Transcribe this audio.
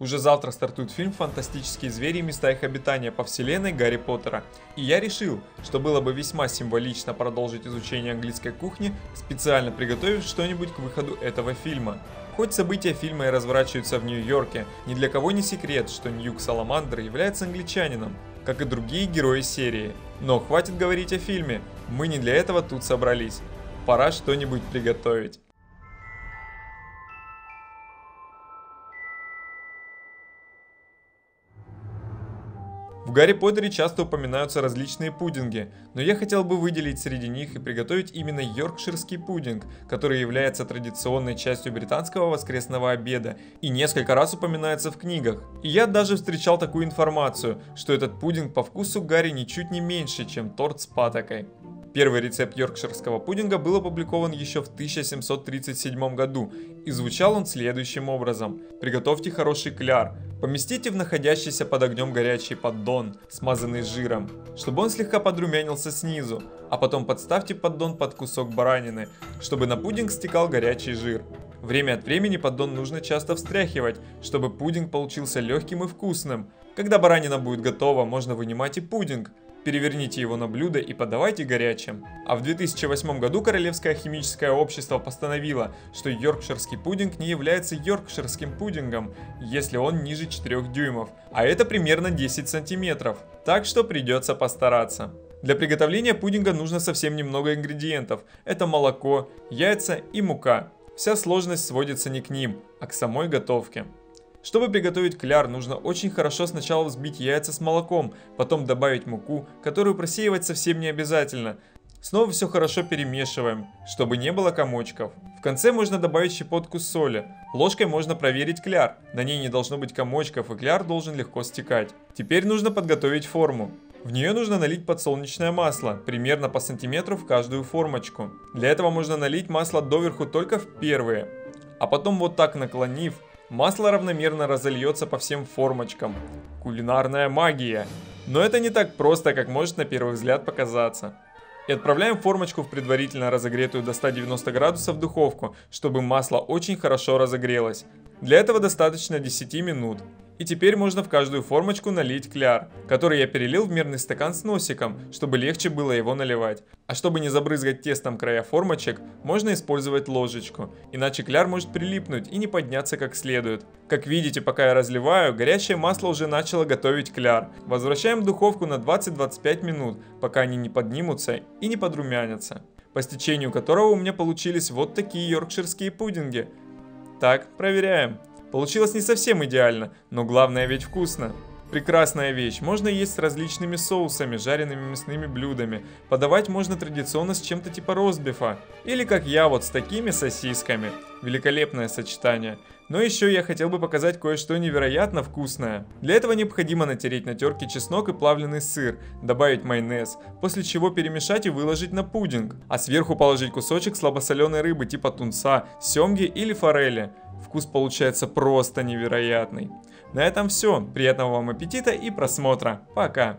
Уже завтра стартует фильм «Фантастические звери и места их обитания» по вселенной Гарри Поттера. И я решил, что было бы весьма символично продолжить изучение английской кухни, специально приготовив что-нибудь к выходу этого фильма. Хоть события фильма и разворачиваются в Нью-Йорке, ни для кого не секрет, что Ньюк Саламандр является англичанином, как и другие герои серии. Но хватит говорить о фильме, мы не для этого тут собрались. Пора что-нибудь приготовить. В Гарри Поттере часто упоминаются различные пудинги, но я хотел бы выделить среди них и приготовить именно йоркширский пудинг, который является традиционной частью британского воскресного обеда и несколько раз упоминается в книгах. И я даже встречал такую информацию, что этот пудинг по вкусу Гарри ничуть не меньше, чем торт с патокой. Первый рецепт йоркширского пудинга был опубликован еще в 1737 году, и звучал он следующим образом. Приготовьте хороший кляр, поместите в находящийся под огнем горячий поддон, смазанный жиром, чтобы он слегка подрумянился снизу, а потом подставьте поддон под кусок баранины, чтобы на пудинг стекал горячий жир. Время от времени поддон нужно часто встряхивать, чтобы пудинг получился легким и вкусным. Когда баранина будет готова, можно вынимать и пудинг, Переверните его на блюдо и подавайте горячим. А в 2008 году Королевское химическое общество постановило, что йоркширский пудинг не является йоркширским пудингом, если он ниже 4 дюймов, а это примерно 10 сантиметров. Так что придется постараться. Для приготовления пудинга нужно совсем немного ингредиентов. Это молоко, яйца и мука. Вся сложность сводится не к ним, а к самой готовке. Чтобы приготовить кляр, нужно очень хорошо сначала взбить яйца с молоком, потом добавить муку, которую просеивать совсем не обязательно. Снова все хорошо перемешиваем, чтобы не было комочков. В конце можно добавить щепотку соли. Ложкой можно проверить кляр. На ней не должно быть комочков и кляр должен легко стекать. Теперь нужно подготовить форму. В нее нужно налить подсолнечное масло, примерно по сантиметру в каждую формочку. Для этого можно налить масло доверху только в первые. А потом вот так наклонив, Масло равномерно разольется по всем формочкам. Кулинарная магия. Но это не так просто, как может на первый взгляд показаться. И отправляем формочку в предварительно разогретую до 190 градусов духовку, чтобы масло очень хорошо разогрелось. Для этого достаточно 10 минут. И теперь можно в каждую формочку налить кляр, который я перелил в мерный стакан с носиком, чтобы легче было его наливать. А чтобы не забрызгать тестом края формочек, можно использовать ложечку, иначе кляр может прилипнуть и не подняться как следует. Как видите, пока я разливаю, горячее масло уже начало готовить кляр. Возвращаем в духовку на 20-25 минут, пока они не поднимутся и не подрумянятся. По стечению которого у меня получились вот такие йоркширские пудинги. Так, проверяем. Получилось не совсем идеально, но главное ведь вкусно. Прекрасная вещь, можно есть с различными соусами, жареными мясными блюдами. Подавать можно традиционно с чем-то типа ростбифа. Или как я, вот с такими сосисками. Великолепное сочетание. Но еще я хотел бы показать кое-что невероятно вкусное. Для этого необходимо натереть на терке чеснок и плавленый сыр, добавить майонез, после чего перемешать и выложить на пудинг. А сверху положить кусочек слабосоленой рыбы типа тунца, семги или форели. Вкус получается просто невероятный. На этом все. Приятного вам аппетита и просмотра. Пока.